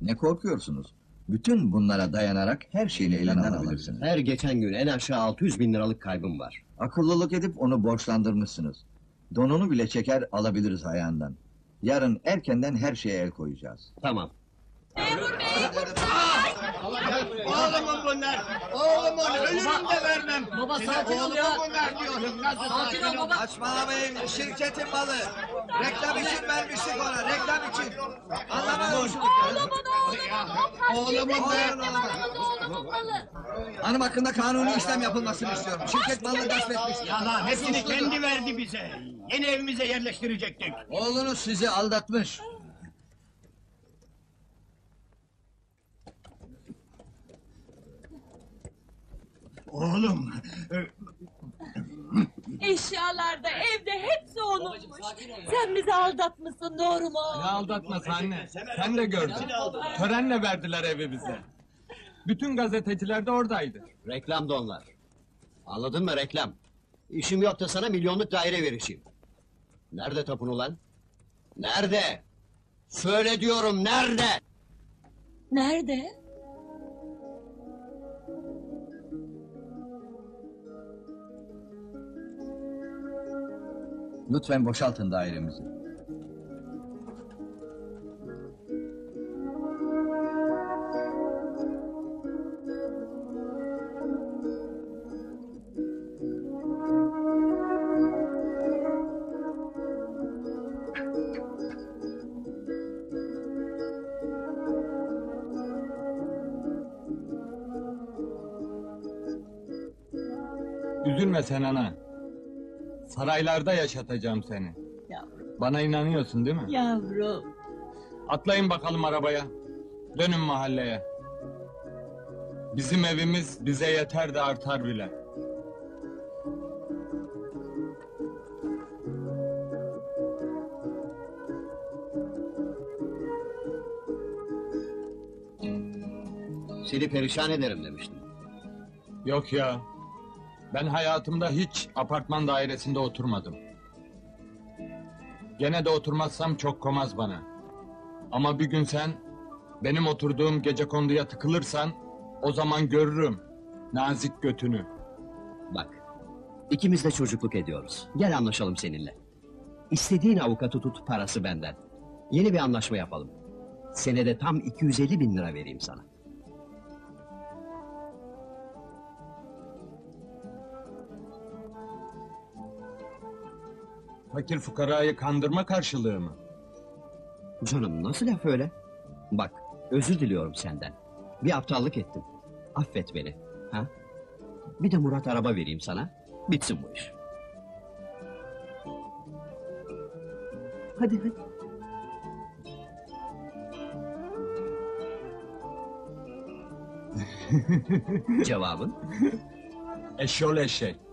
Ne korkuyorsunuz? Bütün bunlara dayanarak her şeyini elinden alabilirsiniz. Her geçen gün en aşağı 600 bin liralık kaybım var. Akıllılık edip onu borçlandırmışsınız. Donunu bile çeker alabiliriz ayağından. Yarın erkenden her şeye el koyacağız. Tamam. Oğlumun bunlar. Oğlumun ölürüm de vermem. Baba sakin ol ya. Oğlumun bunlar diyorum. Nasıl Sakin ol baba. Saçmalamayın şirketin malı. Reklam için vermiştik ona reklam için. Anlamıyor musunuz? Oğlumun Oğlumun da. oğlu. Hanım hakkında kanuni işlem yapılmasını istiyorum. Şirket malını gasp etmiş. Yalan hepsini kendi verdi bize. Yeni evimize yerleştirecektik. Oğlunuz sizi aldatmış. Oğlum. Eşyalarda, evde hepsi onunmuş. Sen bizi aldatmışsın doğru mu? Ne aldatması anne? Sen de gördün. Törenle verdiler evi bize. Bütün gazeteciler de oradaydı. Reklam da onlar. Anladın mı reklam? İşim yok da sana milyonluk daire verişeyim. Nerede tapun ulan? Nerede? Söyle diyorum nerede? Nerede? Lütfen boşaltın dairemizi. Üzülme sen ana. Saraylarda yaşatacağım seni. Yavrum, Bana inanıyorsun değil mi? yavrum. Atlayın bakalım arabaya. Dönün mahalleye. Bizim evimiz bize yeter de artar bile. Seni perişan ederim demiştim. Yok ya. Ben hayatımda hiç apartman dairesinde oturmadım. Gene de oturmazsam çok komaz bana. Ama bir gün sen benim oturduğum gece konduya tıkılırsan o zaman görürüm nazik götünü. Bak, ikimiz de çocukluk ediyoruz. Gel anlaşalım seninle. İstediğin avukatı tut, parası benden. Yeni bir anlaşma yapalım. Senede tam 250 bin lira vereyim sana. Fakir fukarayı kandırma karşılığı mı? Canım nasıl laf öyle? Bak, özür diliyorum senden. Bir aptallık ettim. Affet beni. Ha? Bir de Murat araba vereyim sana. Bitsin bu iş. Hadi hadi. Cevabın? Eşyol eşek.